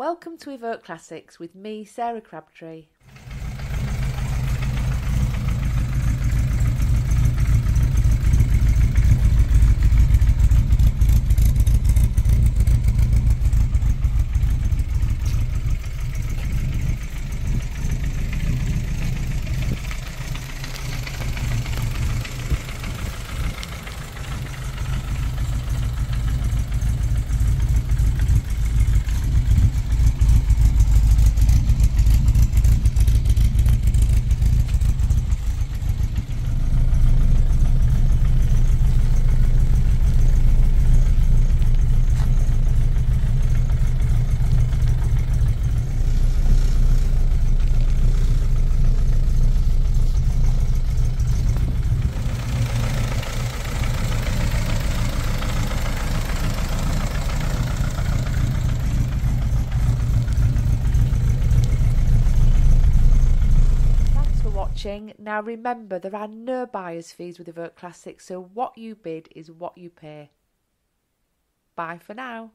Welcome to Evoke Classics with me, Sarah Crabtree. Thanks for watching. Now remember, there are no buyer's fees with Evoke Classics, so what you bid is what you pay. Bye for now.